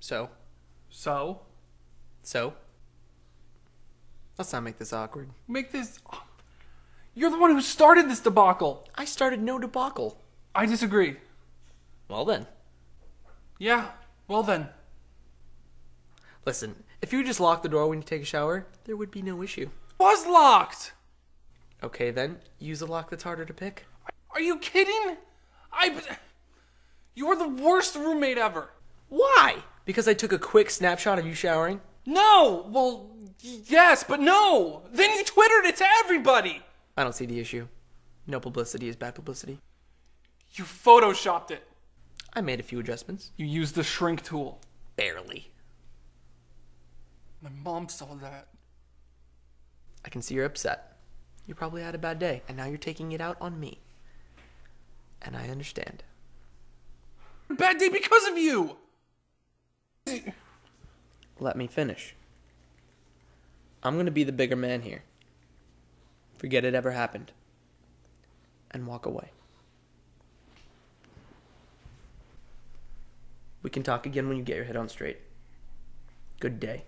So? So, So? Let's not make this awkward. make this. You're the one who started this debacle. I started no debacle. I disagree. Well then. Yeah, well then. Listen, if you just lock the door when you take a shower, there would be no issue. Was locked. Okay then, use a lock that's harder to pick. Are you kidding? I. You're the worst roommate ever. Why? Because I took a quick snapshot of you showering? No! Well, yes, but no! Then you Twittered it to everybody! I don't see the issue. No publicity is bad publicity. You photoshopped it. I made a few adjustments. You used the shrink tool. Barely. My mom saw that. I can see you're upset. You probably had a bad day, and now you're taking it out on me. And I understand. Bad day because of you! Let me finish. I'm gonna be the bigger man here. Forget it ever happened. And walk away. We can talk again when you get your head on straight. Good day.